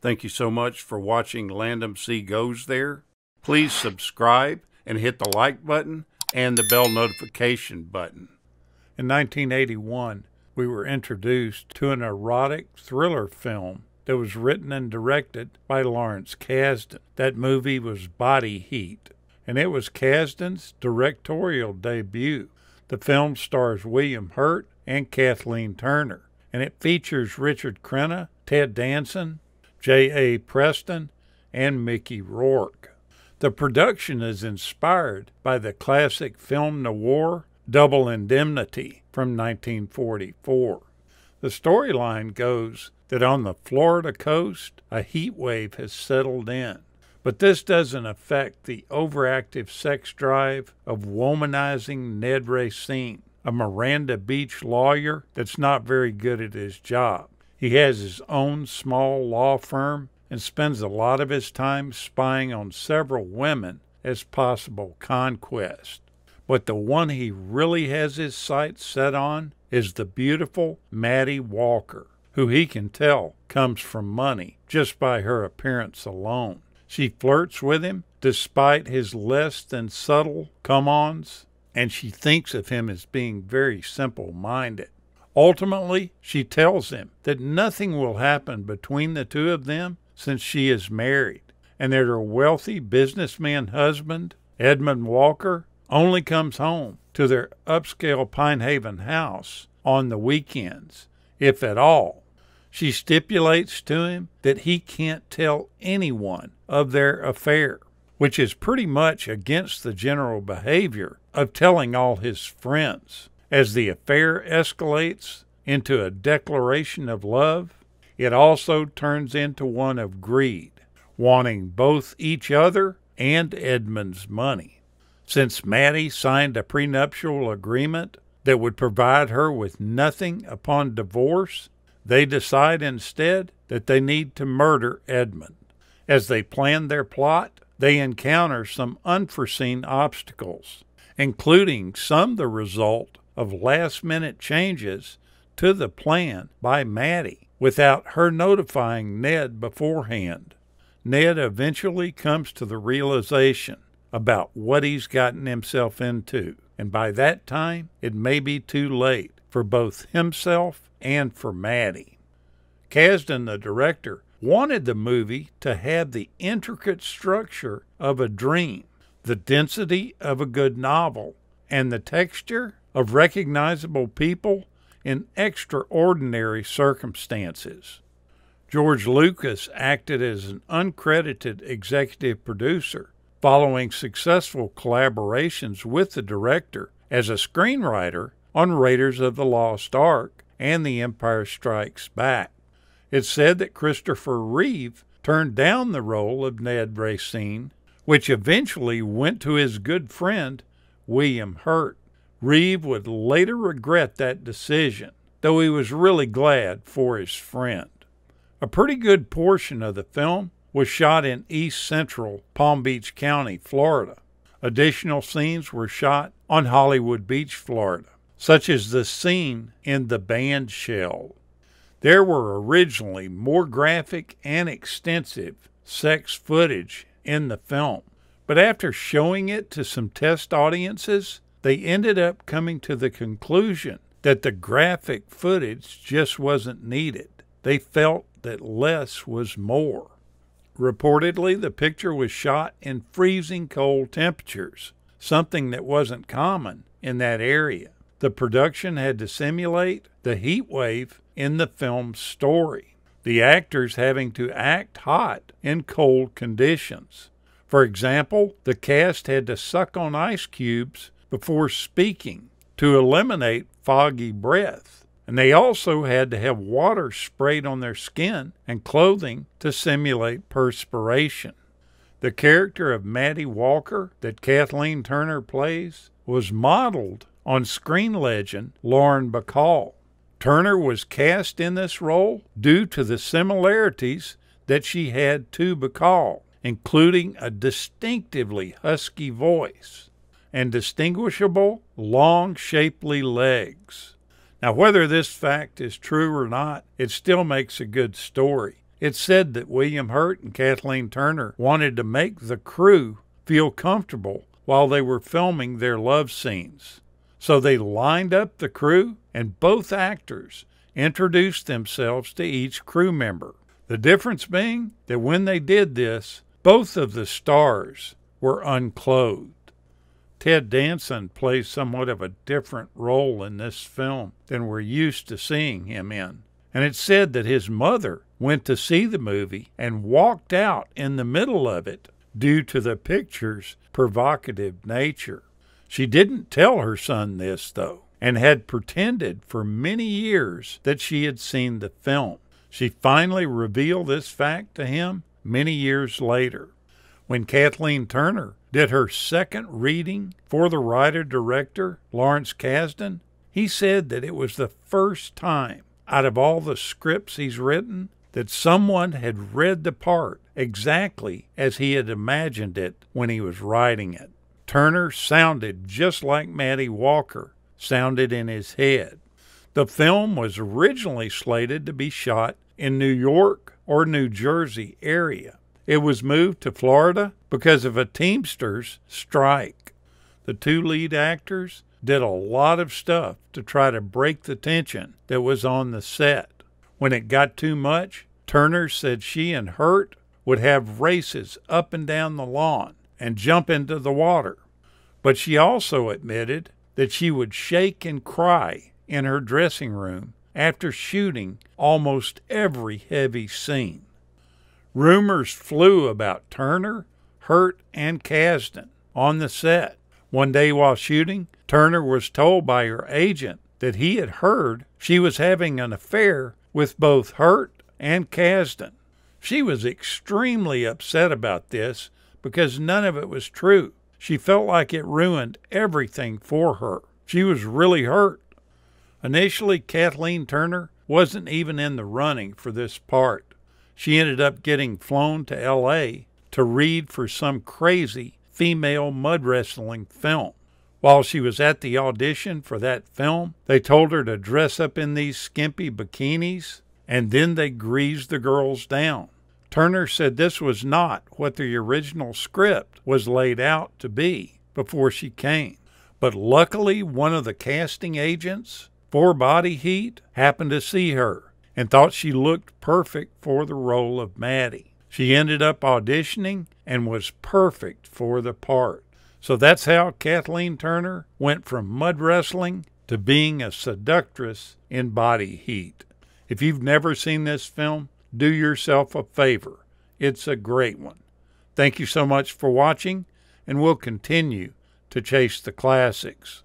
Thank you so much for watching Landum C Goes There. Please subscribe and hit the like button and the bell notification button. In 1981, we were introduced to an erotic thriller film that was written and directed by Lawrence Kasdan. That movie was Body Heat, and it was Kasdan's directorial debut. The film stars William Hurt and Kathleen Turner, and it features Richard Crenna, Ted Danson, J.A. Preston, and Mickey Rourke. The production is inspired by the classic film noir Double Indemnity from 1944. The storyline goes that on the Florida coast, a heat wave has settled in. But this doesn't affect the overactive sex drive of womanizing Ned Racine, a Miranda Beach lawyer that's not very good at his job. He has his own small law firm and spends a lot of his time spying on several women as possible conquest. But the one he really has his sights set on is the beautiful Matty Walker, who he can tell comes from money just by her appearance alone. She flirts with him despite his less than subtle come ons, and she thinks of him as being very simple minded. Ultimately, she tells him that nothing will happen between the two of them since she is married, and that her wealthy businessman husband, Edmund Walker, only comes home to their upscale Pine Haven house on the weekends, if at all. She stipulates to him that he can't tell anyone of their affair, which is pretty much against the general behavior of telling all his friends. As the affair escalates into a declaration of love, it also turns into one of greed, wanting both each other and Edmund's money. Since Matty signed a prenuptial agreement that would provide her with nothing upon divorce, they decide instead that they need to murder Edmund. As they plan their plot, they encounter some unforeseen obstacles, including some the result of last minute changes to the plan by Matty without her notifying Ned beforehand. Ned eventually comes to the realization about what he's gotten himself into, and by that time it may be too late for both himself and for Matty. Kasdan, the director, wanted the movie to have the intricate structure of a dream, the density of a good novel, and the texture of recognizable people in extraordinary circumstances. George Lucas acted as an uncredited executive producer following successful collaborations with the director as a screenwriter on Raiders of the Lost Ark and The Empire Strikes Back. It's said that Christopher Reeve turned down the role of Ned Racine, which eventually went to his good friend William Hurt. Reeve would later regret that decision, though he was really glad for his friend. A pretty good portion of the film was shot in east central Palm Beach County, Florida. Additional scenes were shot on Hollywood Beach, Florida, such as the scene in the band shell. There were originally more graphic and extensive sex footage in the film, but after showing it to some test audiences, they ended up coming to the conclusion that the graphic footage just wasn't needed. They felt that less was more. Reportedly, the picture was shot in freezing cold temperatures, something that wasn't common in that area. The production had to simulate the heat wave in the film's story, the actors having to act hot in cold conditions. For example, the cast had to suck on ice cubes before speaking to eliminate foggy breath. And they also had to have water sprayed on their skin and clothing to simulate perspiration. The character of Matty Walker that Kathleen Turner plays was modeled on screen legend Lauren Bacall. Turner was cast in this role due to the similarities that she had to Bacall, including a distinctively husky voice and distinguishable, long, shapely legs. Now, whether this fact is true or not, it still makes a good story, It's said that William Hurt and Kathleen Turner wanted to make the crew feel comfortable while they were filming their love scenes. So they lined up the crew, and both actors introduced themselves to each crew member. The difference being that when they did this, both of the stars were unclothed. Ted Danson plays somewhat of a different role in this film than we're used to seeing him in. And it's said that his mother went to see the movie and walked out in the middle of it due to the picture's provocative nature. She didn't tell her son this, though, and had pretended for many years that she had seen the film. She finally revealed this fact to him many years later. When Kathleen Turner did her second reading for the writer director, Lawrence Kasdan, he said that it was the first time out of all the scripts he's written that someone had read the part exactly as he had imagined it when he was writing it. Turner sounded just like Matty Walker sounded in his head. The film was originally slated to be shot in New York or New Jersey area. It was moved to Florida because of a Teamsters strike. The two lead actors did a lot of stuff to try to break the tension that was on the set. When it got too much, Turner said she and Hurt would have races up and down the lawn and jump into the water. But she also admitted that she would shake and cry in her dressing room after shooting almost every heavy scene. Rumors flew about Turner, Hurt, and Kasdan on the set. One day while shooting, Turner was told by her agent that he had heard she was having an affair with both Hurt and Kasdan. She was extremely upset about this because none of it was true. She felt like it ruined everything for her. She was really hurt. Initially, Kathleen Turner wasn't even in the running for this part. She ended up getting flown to L.A. to read for some crazy female mud wrestling film. While she was at the audition for that film, they told her to dress up in these skimpy bikinis, and then they greased the girls down. Turner said this was not what the original script was laid out to be before she came. But luckily, one of the casting agents for Body Heat happened to see her and thought she looked perfect for the role of Matty. She ended up auditioning and was perfect for the part. So that's how Kathleen Turner went from mud wrestling to being a seductress in Body Heat. If you've never seen this film, do yourself a favor. It's a great one. Thank you so much for watching, and we'll continue to chase the classics.